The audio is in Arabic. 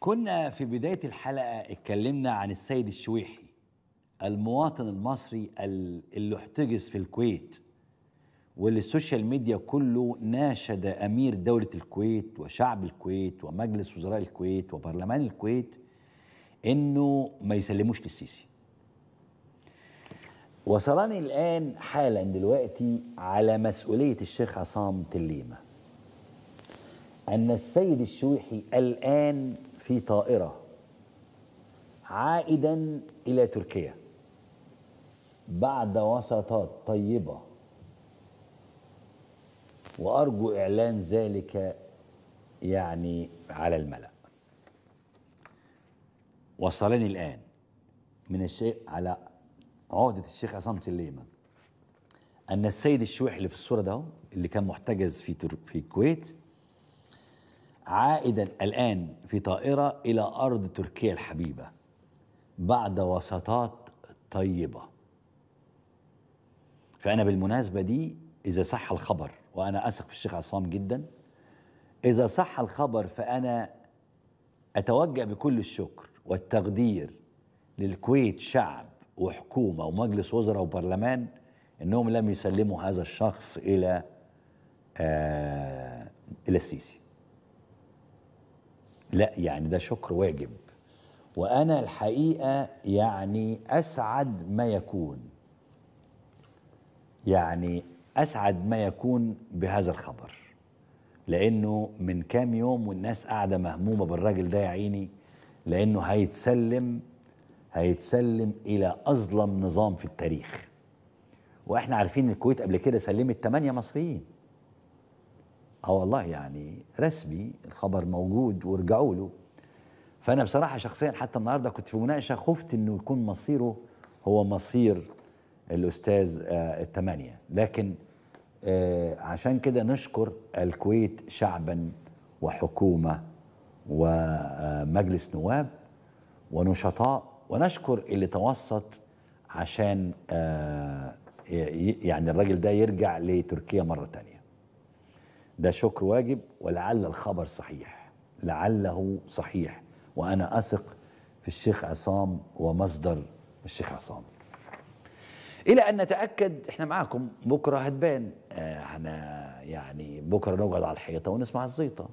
كنا في بداية الحلقة اتكلمنا عن السيد الشويحي المواطن المصري ال- اللي احتجز في الكويت واللي ال social media كله ناشد أمير دولة الكويت وشعب الكويت ومجلس وزراء الكويت وبرلمان الكويت إنه ما يسلموش للسيسي. وصلني الآن حالا دلوقتي على مسؤولية الشيخ عصام تليمة. أن السيد الشويحي الآن في طائرة عائدا إلى تركيا بعد وسطات طيبة وأرجو إعلان ذلك يعني على الملأ وصلني الآن من الشيخ على عقدة الشيخ عصام تليمة أن السيد الشويحي اللي في الصورة ده اللي كان محتجز في. في الكويت عائدا الآن في طائرة إلى أرض تركيا الحبيبة بعد وسطات طيبة. فأنا بالمناسبة دي إذا صح الخبر وأنا أثق في الشيخ عصام جدا إذا صح الخبر فأنا أتوجه بكل الشكر والتقدير للكويت شعب وحكومة ومجلس وزراء وبرلمان إنهم لم يسلموا هذا الشخص إلى آه إلى السيسي. لا يعني ده شكر واجب. وأنا الحقيقة يعني أسعد ما يكون يعني أسعد ما يكون بهذا الخبر. لأنه من كام يوم والناس قاعدة مهمومة بالراجل ده يا عيني لأنه هيتسلم هيتسلم إلى أظلم نظام في التاريخ. وإحنا عارفين الكويت قبل كده سلمت ثمانية مصريين. آه والله يعني رسمي الخبر موجود وارجعوا له. فأنا بصراحة شخصيا حتى النهارده كنت في مناقشة خفت إنه يكون مصيره هو مصير الأستاذ آه الثمانيه لكن آه عشان كده نشكر الكويت شعبا وحكومة ومجلس نواب ونشطاء ونشكر اللي توسط عشان آه يعني الراجل ده يرجع لتركيا مرة تانية. ده شكر واجب ولعل الخبر صحيح لعله صحيح. وأنا أثق في الشيخ عصام ومصدر الشيخ عصام. إلى أن نتأكد إحنا معاكم بكرة هتبان. إحنا يعني بكرة نقعد على الحيطة ونسمع الزيطة.